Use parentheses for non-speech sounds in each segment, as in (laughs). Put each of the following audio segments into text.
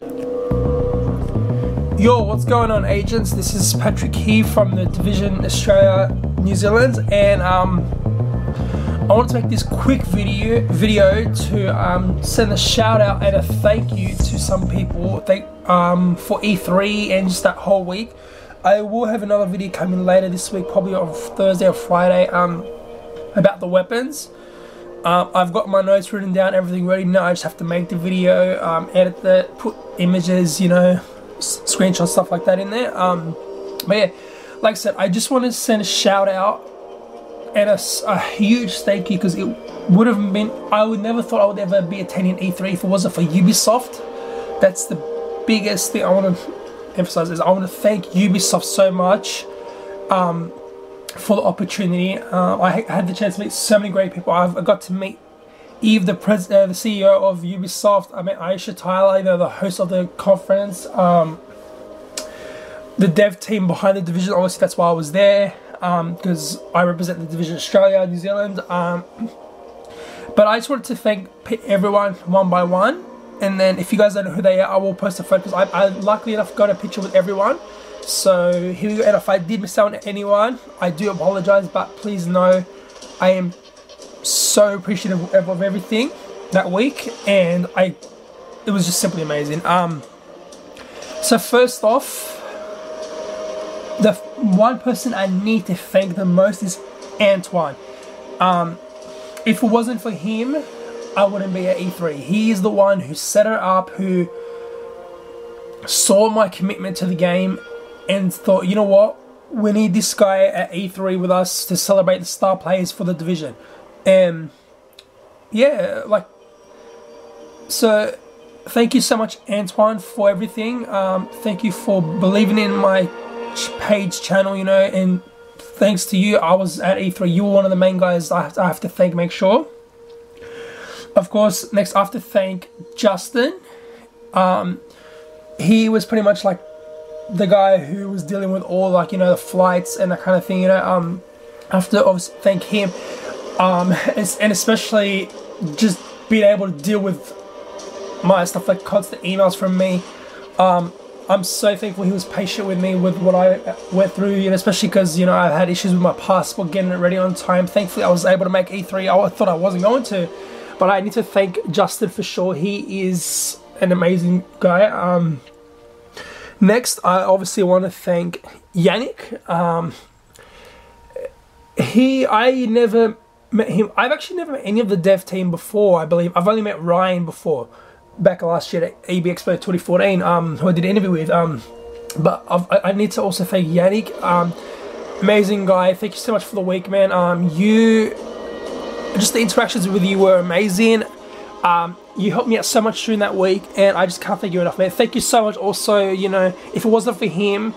Yo, what's going on, agents? This is Patrick Key from the Division Australia, New Zealand, and um, I want to make this quick video video to um, send a shout out and a thank you to some people thank, um, for E3 and just that whole week. I will have another video coming later this week, probably on Thursday or Friday, um, about the weapons. Um, I've got my notes written down, everything ready now. I just have to make the video, um, edit the, put images, you know, screenshots, stuff like that in there. Um, but yeah, like I said, I just want to send a shout out and a, a huge thank you because it would have been, I would never thought I would ever be attending E3 if it wasn't for Ubisoft. That's the biggest thing I want to emphasize is I want to thank Ubisoft so much. Um, for the opportunity. Uh, I had the chance to meet so many great people. I've I got to meet Yves, the pres- uh, the CEO of Ubisoft. I met Aisha Tyler, the host of the conference. Um, the dev team behind the division. Obviously, that's why I was there because um, I represent the division Australia, New Zealand. Um, but I just wanted to thank everyone one by one. And then, if you guys don't know who they are, I will post a photo because I, I luckily enough got a picture with everyone. So here we go. And if I did miss out on anyone, I do apologize, but please know I am so appreciative of, everything that week, and I it was just simply amazing. Um, so first off, the one person I need to thank the most is Antoine. Um, if it wasn't for him, I wouldn't be at E3. He is the one who set it up, who saw my commitment to the game and thought, you know what, we need this guy at E3 with us to celebrate the star players for the division. And yeah, like, so thank you so much, Antoine, for everything. Um, thank you for believing in my page channel, you know, and thanks to you, I was at E3. You were one of the main guys I have to, I have to thank, make sure. Of course, next I have to thank Justin. Um, he was pretty much like the guy who was dealing with all like you know the flights and that kind of thing you know um I have to obviously thank him um (laughs) and especially just being able to deal with my stuff like constant emails from me um I'm so thankful he was patient with me with what I went through, you know, especially because, you know, I've had issues with my passport getting it ready on time. Thankfully, I was able to make E3. I thought I wasn't going to, but I need to thank Justin for sure. He is an amazing guy. Um, Next, I obviously want to thank Yannick. Um, he, I never met him. I've actually never met any of the dev team before. I believe I've only met Ryan before, back last year at EB Expo 2014, um, who I did an interview with. Um, but I've, i need to also thank Yannick. Um, amazing guy. Thank you so much for the week, man. Um, you, just the interactions with you were amazing. Um, you helped me out so much during that week, and I just can't thank you enough, man. Thank you so much. Also, you know, if it wasn't for him,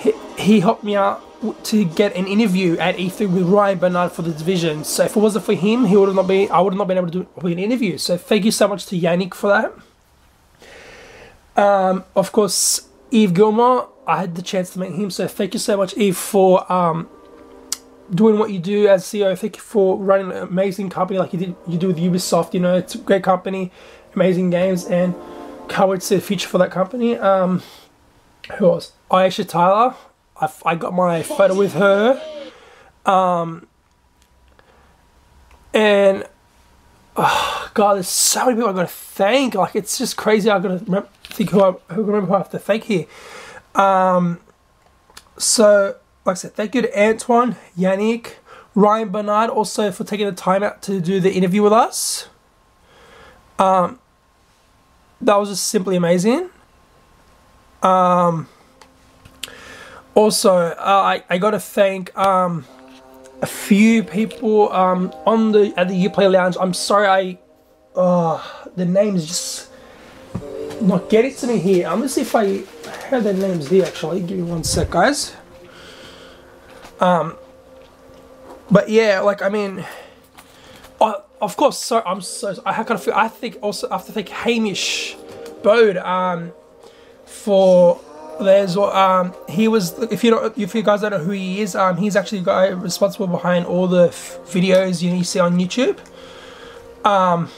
he, he helped me out to get an interview at E3 with Ryan Barnard for the division. So if it wasn't for him, he would have not been. I would have not been able to do an interview. So thank you so much to Yannick for that. Um, of course, Yves Gilmore. I had the chance to meet him, so thank you so much, Yves, for um, doing what you do as CEO. Thank you for running an amazing company like you did you do with Ubisoft. You know, it's a great company, amazing games, and wait to the future for that company. Um, who else? Aisha Tyler. I, I got my photo with her. Um, and oh God, there's so many people I got to thank. Like it's just crazy. I got to think who I who remember who I have to thank here. Um, so like I said, thank you to Antoine, Yannick, Ryan Barnard also for taking the time out to do the interview with us. Um, that was just simply amazing. Um, also, uh, I, I got to thank um, a few people um, on the at the Uplay Lounge. I'm sorry, I uh, the names just not get it to me here. I'm gonna see if I have their names here. Actually, give me one sec, guys. Um, but yeah, like I mean, of course. So I'm so I kind of feel. I think also I have to thank Hamish Bode um, for there's um he was if you don't if you guys don't know who he is um he's actually the guy responsible behind all the videos you, you see on YouTube um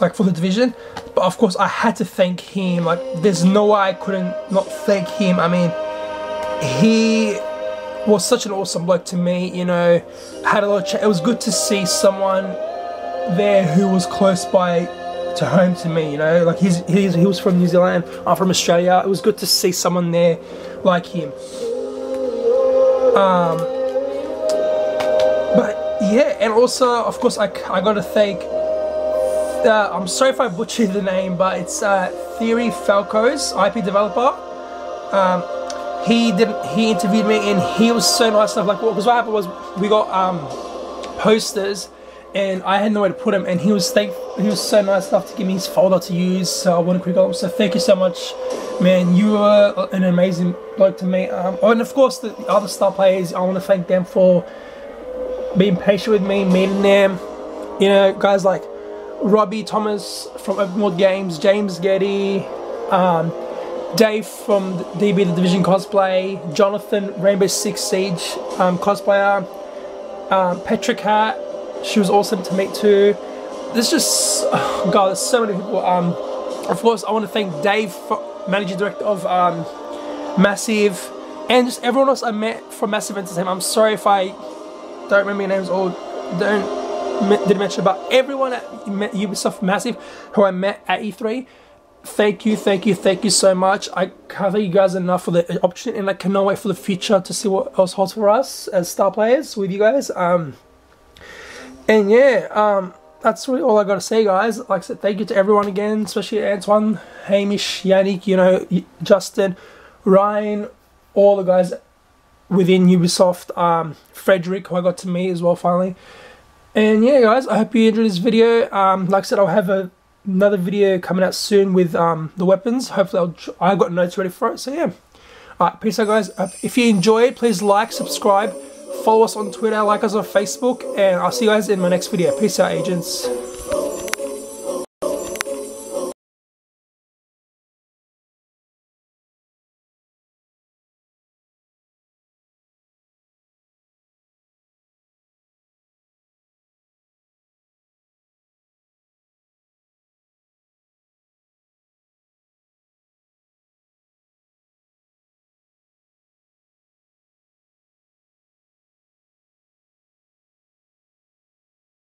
like for the division. But of course, I had to thank him. Like, there's no way I couldn't not thank him. I mean, he was such an awesome bloke to me. You know, had a lot. Of ch- it was good to see someone there who was close by to home to me. You know, like he's, he's he was from New Zealand. I'm from Australia. It was good to see someone there like him. Um, but yeah, and also of course I I got to thank. Uh, I'm sorry if I butchered the name, but it's uh, Thierry Falco's IP developer. Um, he did he interviewed me and he was so nice stuff like because what happened was we got um, posters and I had nowhere to put him and he was thank he was so nice enough to give me his folder to use so I want to quick up. So thank you so much man. You were an amazing bloke to meet um, and of course the other star players I want to thank them for being patient with me meeting them. You know guys like Robbie Thomas from Open World Games James Getty um, Dave from DB The Division Cosplay, Jonathan Rainbow Six Siege um, cosplayer, um, Petra she was awesome to meet too. There's just, oh God, there's so many people. Um, of course, I want to thank Dave, Managing Director of um, Massive, and just everyone else I met from Massive Entertainment. I'm sorry if I don't remember your names or don't didn't mention, about everyone at Ubisoft Massive who I met at E3 thank you, thank you, thank you so much. I can't thank you guys enough for the opportunity, and I cannot wait for the future to see what else holds for us as star players with you guys. Um, and yeah, um, that's really all I got to say, guys. Like I said, thank you to everyone again, especially Antoine, Hamish, Yannick, you know, Justin, Ryan, all the guys within Ubisoft, um, Frederick, who I got to meet as well finally. And yeah, guys, I hope you enjoyed this video. Um, like I said, I'll have a another video coming out soon with um, the weapons. Hopefully, I got notes ready for it. So yeah, alright, peace out, guys. Uh, if you enjoyed, please like, subscribe, follow us on Twitter, like us on Facebook, and I'll see you guys in my next video. Peace out, agents.